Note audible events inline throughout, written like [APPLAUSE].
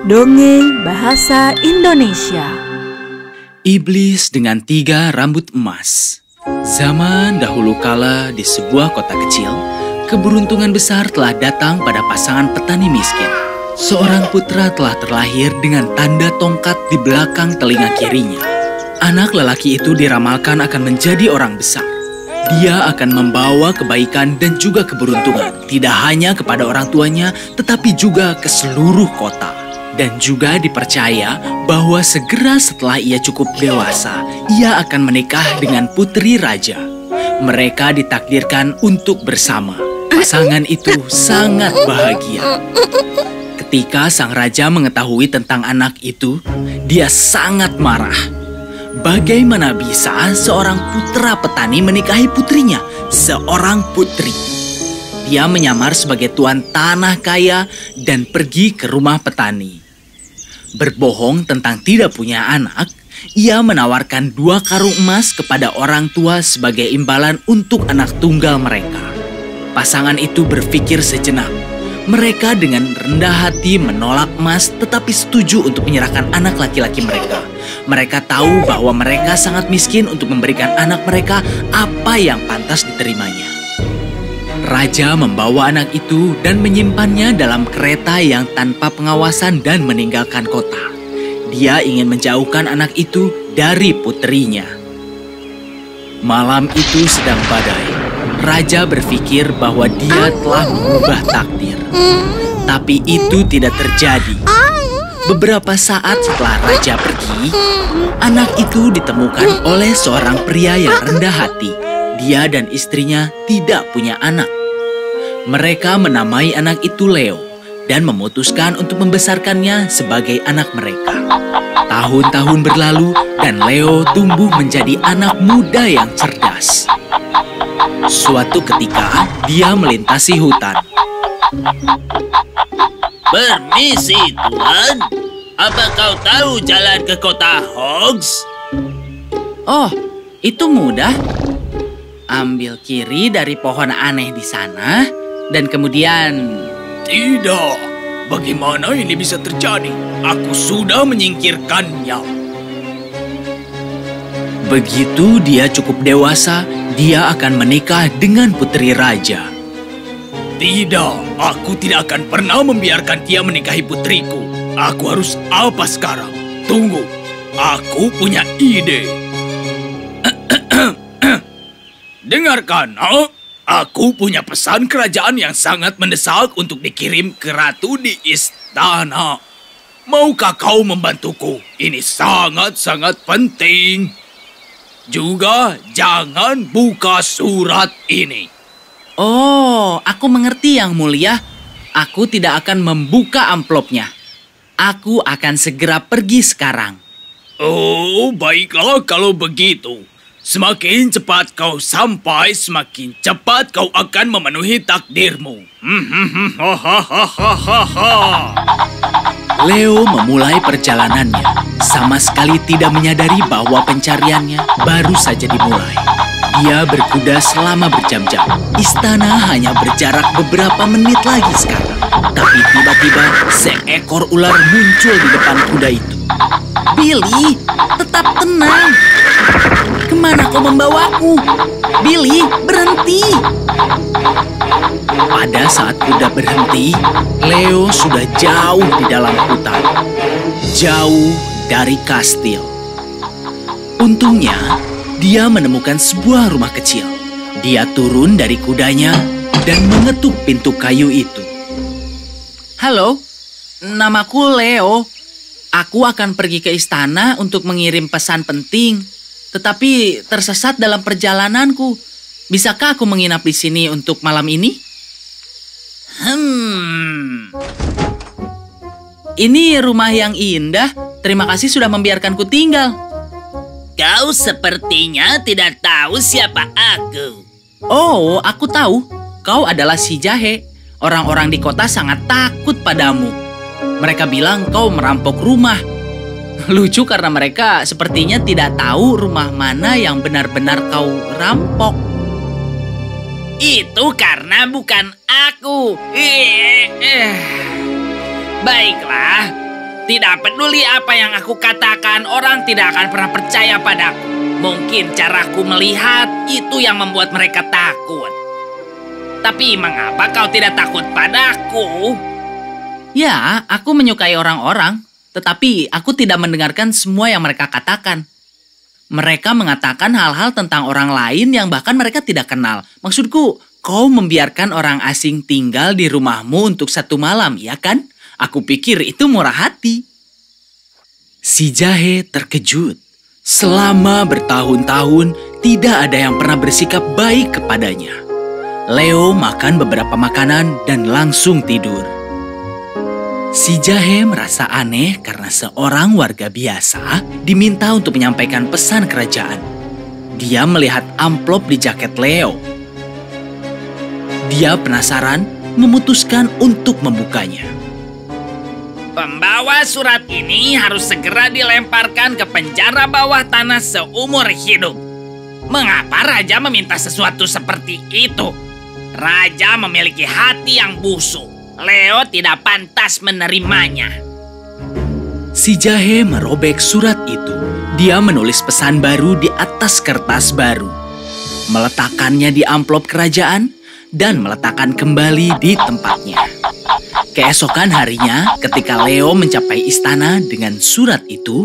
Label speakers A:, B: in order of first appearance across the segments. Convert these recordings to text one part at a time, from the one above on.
A: Dongeng Bahasa Indonesia.
B: Iblis dengan tiga rambut emas. Zaman dahulu kala di sebuah kota kecil Keberuntungan besar telah datang pada pasangan petani miskin. Seorang putra telah terlahir dengan tanda tongkat di belakang telinga kirinya. Anak lelaki itu diramalkan akan menjadi orang besar. Dia akan membawa kebaikan dan juga keberuntungan, tidak hanya kepada orang tuanya, tetapi juga ke seluruh kota. Dan juga dipercaya bahwa segera setelah ia cukup dewasa, ia akan menikah dengan putri raja. Mereka ditakdirkan untuk bersama. Pasangan itu sangat bahagia. Ketika sang raja mengetahui tentang anak itu, dia sangat marah. Bagaimana bisa seorang putra petani menikahi putrinya, seorang putri? Dia menyamar sebagai tuan tanah kaya dan pergi ke rumah petani. Berbohong tentang tidak punya anak, ia menawarkan dua karung emas kepada orang tua sebagai imbalan untuk anak tunggal mereka. Pasangan itu berpikir sejenak. Mereka dengan rendah hati menolak emas tetapi setuju untuk menyerahkan anak laki-laki mereka. Mereka tahu bahwa mereka sangat miskin untuk memberikan anak mereka apa yang pantas diterimanya. Raja membawa anak itu dan menyimpannya dalam kereta yang tanpa pengawasan dan meninggalkan kota. Dia ingin menjauhkan anak itu dari putrinya. Malam itu sedang badai. Raja berpikir bahwa dia telah mengubah takdir. Tapi itu tidak terjadi. Beberapa saat setelah raja pergi, anak itu ditemukan oleh seorang pria yang rendah hati. Dia dan istrinya tidak punya anak. Mereka menamai anak itu Leo dan memutuskan untuk membesarkannya sebagai anak mereka. Tahun-tahun berlalu dan Leo tumbuh menjadi anak muda yang cerdas. Suatu ketika, dia melintasi hutan.
C: Permisi, Tuan. Apa kau tahu jalan ke kota Hogs?
B: Oh, itu mudah. Ambil kiri dari pohon aneh di sana, dan kemudian...
C: Tidak. Bagaimana ini bisa terjadi? Aku sudah menyingkirkannya.
B: Begitu dia cukup dewasa, dia akan menikah dengan putri raja.
C: Tidak, aku tidak akan pernah membiarkan dia menikahi putriku. Aku harus apa sekarang? Tunggu, aku punya ide. [CLEARS THROAT] Dengarkan, nak. Aku punya pesan kerajaan yang sangat mendesak untuk dikirim ke ratu di istana. Maukah kau membantuku? Ini sangat-sangat penting. Juga jangan buka surat ini.
B: Oh, aku mengerti yang mulia. Aku tidak akan membuka amplopnya. Aku akan segera pergi sekarang.
C: Oh, baiklah kalau begitu. Semakin cepat kau sampai, semakin cepat kau akan memenuhi takdirmu.
B: Leo memulai perjalanannya, sama sekali tidak menyadari bahwa pencariannya baru saja dimulai. Dia berkuda selama berjam-jam. Istana hanya berjarak beberapa menit lagi sekarang. Tapi tiba-tiba seekor ular muncul di depan kuda itu. Billy, tetap tenang. Ke mana kau membawaku? Billy, berhenti. Pada saat kuda berhenti, Leo sudah jauh di dalam hutan. Jauh dari kastil. Untungnya, dia menemukan sebuah rumah kecil. Dia turun dari kudanya dan mengetuk pintu kayu itu. Halo, namaku Leo. Aku akan pergi ke istana untuk mengirim pesan penting, tetapi tersesat dalam perjalananku. Bisakah aku menginap di sini untuk malam ini? Hmm. Ini rumah yang indah. Terima kasih sudah membiarkanku tinggal.
C: Kau sepertinya tidak tahu siapa aku.
B: Oh, aku tahu. Kau adalah si jahe. Orang-orang di kota sangat takut padamu. Mereka bilang kau merampok rumah. Lucu karena mereka sepertinya tidak tahu rumah mana yang benar-benar kau rampok.
C: Itu karena bukan aku. Eh. Baiklah,
D: Tidak peduli apa yang aku katakan, orang tidak akan pernah percaya padaku. Mungkin caraku melihat itu yang membuat mereka takut. Tapi mengapa kau tidak takut padaku?
B: Ya, aku menyukai orang-orang, tetapi aku tidak mendengarkan semua yang mereka katakan. Mereka mengatakan hal-hal tentang orang lain yang bahkan mereka tidak kenal. Maksudku, kau membiarkan orang asing tinggal di rumahmu untuk satu malam, ya kan? Aku pikir itu murah hati. Si jahe terkejut. Selama bertahun-tahun, tidak ada yang pernah bersikap baik kepadanya. Leo makan beberapa makanan dan langsung tidur. Si jahe merasa aneh karena seorang warga biasa diminta untuk menyampaikan pesan kerajaan. Dia melihat amplop di jaket Leo. Dia penasaran, memutuskan untuk membukanya.
D: Pembawa surat ini harus segera dilemparkan ke penjara bawah tanah seumur hidup. Mengapa raja meminta sesuatu seperti itu? Raja memiliki hati yang busuk. Leo tidak pantas menerimanya.
B: Si jahe merobek surat itu. Dia menulis pesan baru di atas kertas baru. Meletakkannya di amplop kerajaan dan meletakkan kembali di tempatnya. Keesokan harinya, ketika Leo mencapai istana dengan surat itu,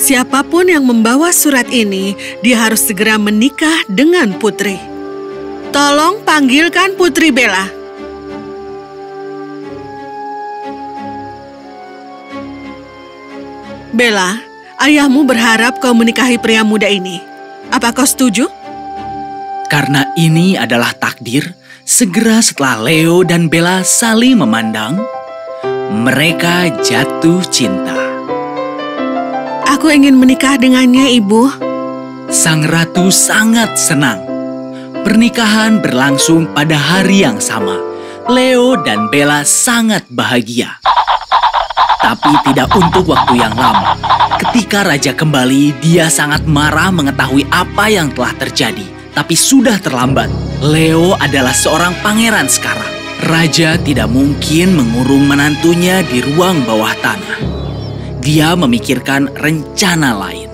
E: Siapa pun yang membawa surat ini, dia harus segera menikah dengan putri. Tolong panggilkan Putri Bella. Bella, ayahmu berharap kau menikahi pria muda ini. Apa kau setuju?
B: karena ini adalah takdir, segera setelah Leo dan Bella saling memandang, mereka jatuh cinta.
E: Aku ingin menikah dengannya, Ibu.
B: Sang ratu sangat senang. Pernikahan berlangsung pada hari yang sama. Leo dan Bella sangat bahagia. Tapi tidak untuk waktu yang lama. Ketika raja kembali, dia sangat marah mengetahui apa yang telah terjadi. Tapi sudah terlambat. Leo adalah seorang pangeran sekarang. Raja tidak mungkin mengurung menantunya di ruang bawah tanah. Dia memikirkan rencana lain.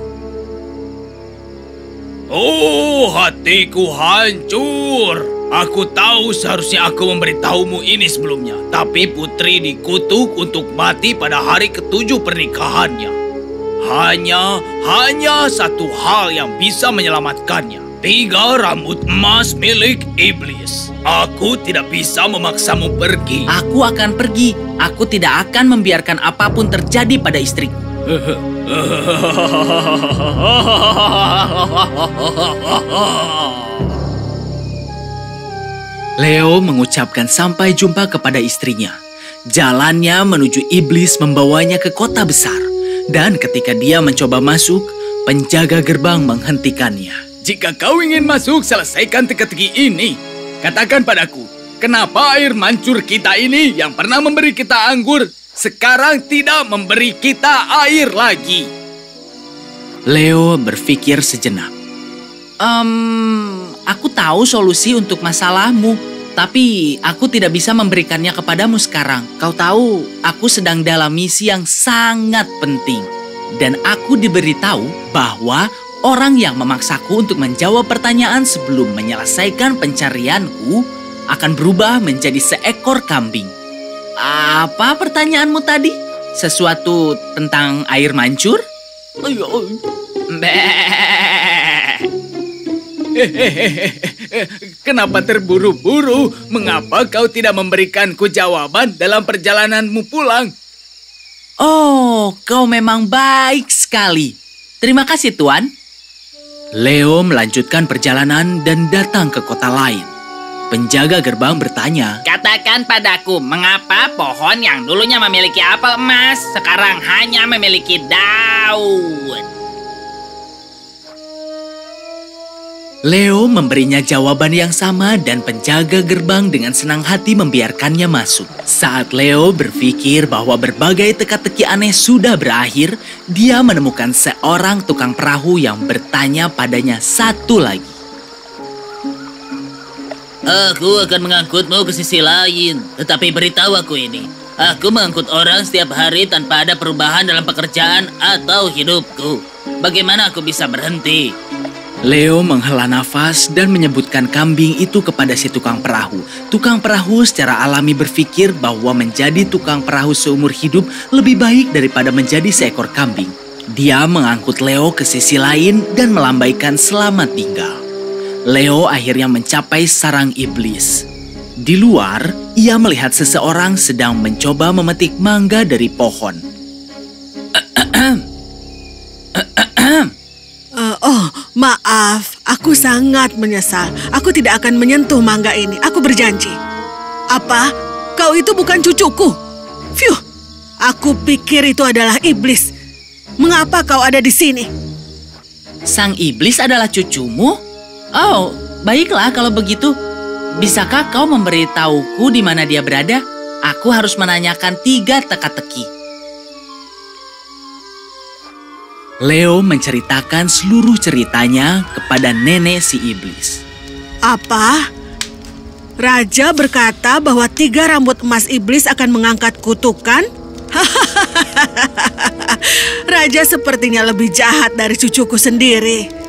C: Oh, hatiku hancur. Aku tahu seharusnya aku memberitahumu ini sebelumnya, tapi putri dikutuk untuk mati pada hari ketujuh pernikahannya. Hanya, hanya satu hal yang bisa menyelamatkannya. Tiga rambut emas milik iblis. Aku tidak bisa memaksamu pergi.
B: Aku akan pergi. Aku tidak akan membiarkan apa pun terjadi pada istriku. [LAUGHS] Leo mengucapkan sampai jumpa kepada istrinya. Jalannya menuju iblis membawanya ke kota besar. Dan ketika dia mencoba masuk, penjaga gerbang menghentikannya.
C: Jika kau ingin masuk, selesaikan teka-teki ini. Katakan padaku, kenapa air mancur kita ini yang pernah memberi kita anggur, sekarang tidak memberi kita air lagi?
B: Leo berpikir sejenak. Ehm, aku tahu solusi untuk masalahmu, tapi aku tidak bisa memberikannya kepadamu sekarang. Kau tahu, aku sedang dalam misi yang sangat penting. Dan aku diberitahu bahwa orang yang memaksaku untuk menjawab pertanyaan sebelum menyelesaikan pencarianku akan berubah menjadi seekor kambing. Apa pertanyaanmu tadi? Sesuatu tentang air mancur?
C: Kenapa terburu-buru? Mengapa kau tidak memberikanku jawaban dalam perjalananmu pulang?
B: Oh, kau memang baik sekali. Terima kasih, Tuan. Leo melanjutkan perjalanan dan datang ke kota lain. Penjaga gerbang bertanya,
D: Katakan padaku, mengapa pohon yang dulunya memiliki apel emas sekarang hanya memiliki daun?
B: Leo memberinya jawaban yang sama dan penjaga gerbang dengan senang hati membiarkannya masuk. Saat Leo berpikir bahwa berbagai teka-teki aneh sudah berakhir, dia menemukan seorang tukang perahu yang bertanya padanya satu lagi.
D: Aku akan mengangkutmu ke sisi lain, tetapi beritahu aku ini. Aku mengangkut orang setiap hari tanpa ada perubahan dalam pekerjaan atau hidupku. Bagaimana aku bisa berhenti?
B: Leo menghela nafas dan menyebutkan kambing itu kepada si tukang perahu. Tukang perahu secara alami berpikir bahwa menjadi tukang perahu seumur hidup lebih baik daripada menjadi seekor kambing. Dia mengangkut Leo ke sisi lain dan melambaikan selamat tinggal. Leo akhirnya mencapai sarang iblis. Di luar, ia melihat seseorang sedang mencoba memetik mangga dari pohon.
E: Uh, oh, maaf. Aku sangat menyesal. Aku tidak akan menyentuh mangga ini. Aku berjanji. Apa? Kau itu bukan cucuku? Fiu, aku pikir itu adalah iblis. Mengapa kau ada di sini?
B: Sang iblis adalah cucumu? Oh, baiklah kalau begitu. Bisakah kau memberitahuku di mana dia berada? Aku harus menanyakan tiga teka-teki. Leo menceritakan seluruh ceritanya kepada nenek si iblis.
E: Apa? Raja berkata bahwa tiga rambut emas iblis akan mengangkat kutukan? [LAUGHS] Raja sepertinya lebih jahat dari cucuku sendiri.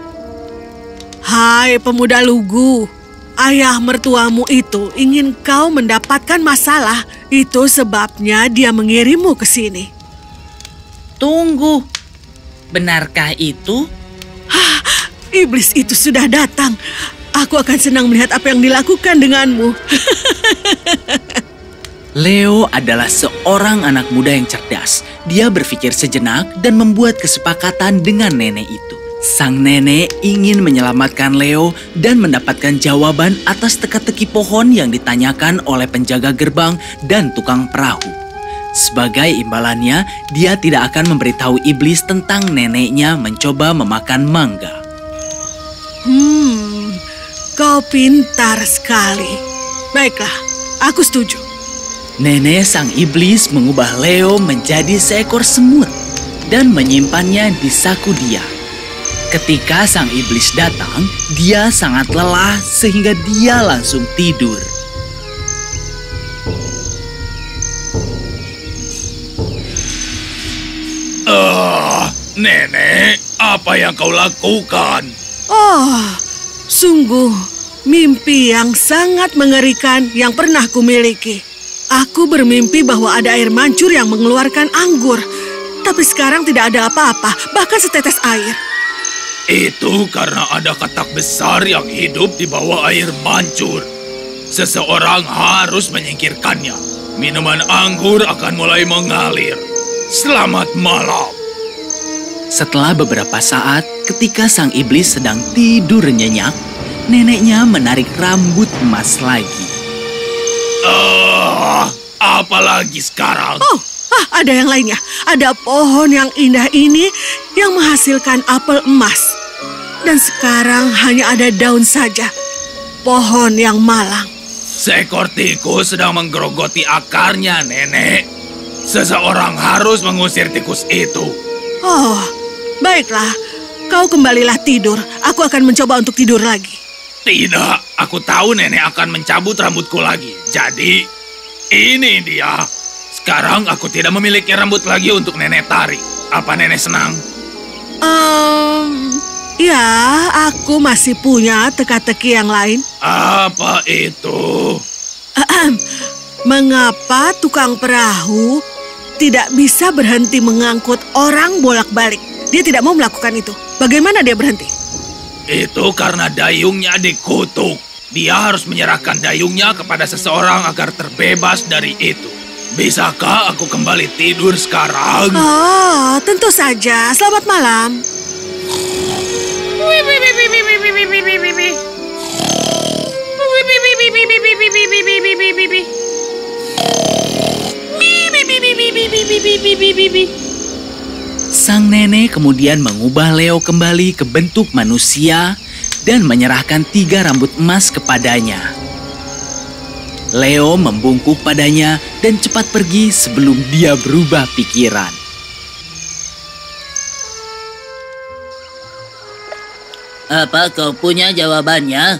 E: Hai pemuda lugu, ayah mertuamu itu ingin kau mendapatkan masalah. Itu sebabnya dia mengirimmu ke sini.
B: Tunggu, benarkah itu?
E: Iblis itu sudah datang. Aku akan senang melihat apa yang dilakukan denganmu. [LAUGHS]
B: Leo adalah seorang anak muda yang cerdas. Dia berpikir sejenak dan membuat kesepakatan dengan nenek itu. Sang nenek ingin menyelamatkan Leo dan mendapatkan jawaban atas teka-teki pohon yang ditanyakan oleh penjaga gerbang dan tukang perahu. Sebagai imbalannya, dia tidak akan memberitahu iblis tentang neneknya mencoba memakan mangga.
E: Hmm, kau pintar sekali. Baiklah, aku setuju.
B: Nenek sang iblis mengubah Leo menjadi seekor semut dan menyimpannya di saku dia. Ketika sang iblis datang, dia sangat lelah sehingga dia langsung tidur.
C: Ah, nenek, apa yang kau lakukan?
E: Oh, sungguh mimpi yang sangat mengerikan yang pernah kumiliki. Aku bermimpi bahwa ada air mancur yang mengeluarkan anggur, tapi sekarang tidak ada apa-apa, bahkan setetes air.
C: Itu karena ada katak besar yang hidup di bawah air mancur. Seseorang harus menyingkirkannya. Minuman anggur akan mulai mengalir. Selamat malam.
B: Setelah beberapa saat, ketika sang iblis sedang tidur nyenyak, neneknya menarik rambut emas lagi.
C: Ah, apa lagi sekarang?
E: Oh, ah, ada yang lainnya. Ada pohon yang indah ini yang menghasilkan apel emas. Dan sekarang hanya ada daun saja. Pohon yang malang.
C: Seekor tikus sedang menggerogoti akarnya, nenek. Seseorang harus mengusir tikus itu.
E: Oh, baiklah. Kau kembalilah tidur. Aku akan mencoba untuk tidur lagi.
C: Tidak, aku tahu nenek akan mencabut rambutku lagi. Jadi, ini dia. Sekarang aku tidak memiliki rambut lagi untuk nenek tarik. Apa nenek senang?
E: Um, ya, aku masih punya teka-teki yang lain.
C: Apa itu?
E: Mengapa tukang perahu tidak bisa berhenti mengangkut orang bolak-balik? Dia tidak mau melakukan itu. Bagaimana dia berhenti?
C: Itu karena dayungnya dikutuk. Dia harus menyerahkan dayungnya kepada seseorang agar terbebas dari itu. Bisakah aku kembali tidur sekarang?
E: Oh, tentu saja. Selamat malam.
B: Sang nenek kemudian mengubah Leo kembali ke bentuk manusia dan menyerahkan tiga rambut emas kepadanya. Leo membungkuk padanya dan cepat pergi sebelum dia berubah pikiran.
D: Apa kau punya jawabannya?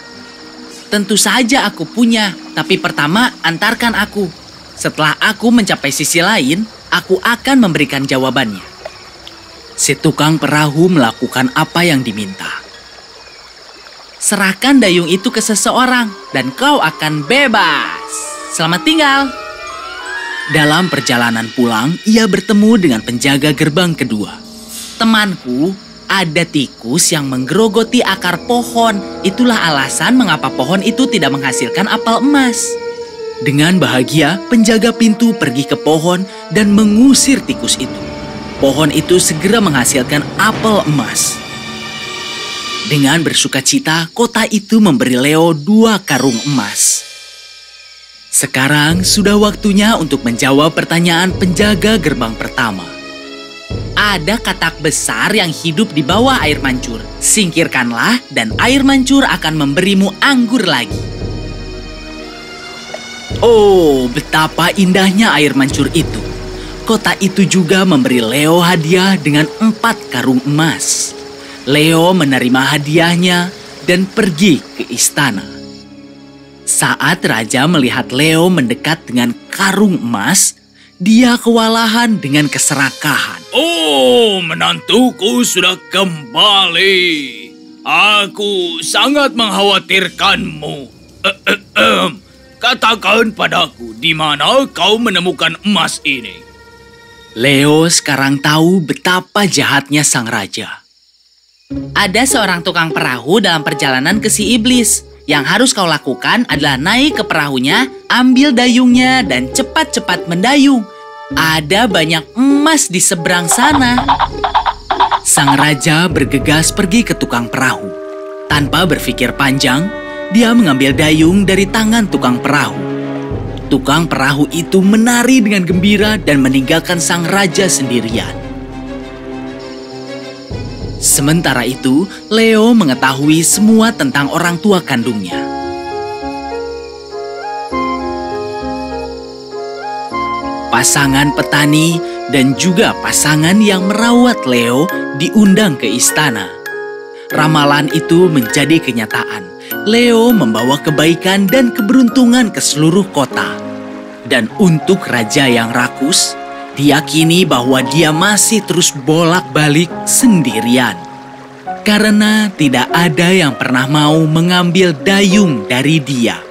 B: Tentu saja aku punya, tapi pertama antarkan aku. Setelah aku mencapai sisi lain, aku akan memberikan jawabannya. Si tukang perahu melakukan apa yang diminta. Serahkan dayung itu ke seseorang, dan kau akan bebas. Selamat tinggal. Dalam perjalanan pulang, ia bertemu dengan penjaga gerbang kedua. Temanku, ada tikus yang menggerogoti akar pohon. Itulah alasan mengapa pohon itu tidak menghasilkan apel emas. Dengan bahagia, penjaga pintu pergi ke pohon dan mengusir tikus itu. Pohon itu segera menghasilkan apel emas. Dengan bersuka cita, kota itu memberi Leo dua karung emas. Sekarang sudah waktunya untuk menjawab pertanyaan penjaga gerbang pertama. Ada katak besar yang hidup di bawah air mancur. Singkirkanlah dan air mancur akan memberimu anggur lagi. Oh, betapa indahnya air mancur itu. Kota itu juga memberi Leo hadiah dengan empat karung emas. Leo menerima hadiahnya dan pergi ke istana. Saat raja melihat Leo mendekat dengan karung emas, dia kewalahan dengan keserakahan.
C: Oh, menantuku sudah kembali. Aku sangat mengkhawatirkanmu. Eh, eh. Katakan padaku, di mana kau menemukan emas ini?
B: Leo sekarang tahu betapa jahatnya sang raja. Ada seorang tukang perahu dalam perjalanan ke si iblis. Yang harus kau lakukan adalah naik ke perahunya, ambil dayungnya, dan cepat-cepat mendayung. Ada banyak emas di seberang sana. Sang raja bergegas pergi ke tukang perahu. Tanpa berpikir panjang, dia mengambil dayung dari tangan tukang perahu. Tukang perahu itu menari dengan gembira dan meninggalkan sang raja sendirian. Sementara itu, Leo mengetahui semua tentang orang tua kandungnya. Pasangan petani dan juga pasangan yang merawat Leo diundang ke istana. Ramalan itu menjadi kenyataan. Leo membawa kebaikan dan keberuntungan ke seluruh kota. Dan untuk raja yang rakus, diyakini bahwa dia masih terus bolak-balik sendirian. Karena tidak ada yang pernah mau mengambil dayung dari dia.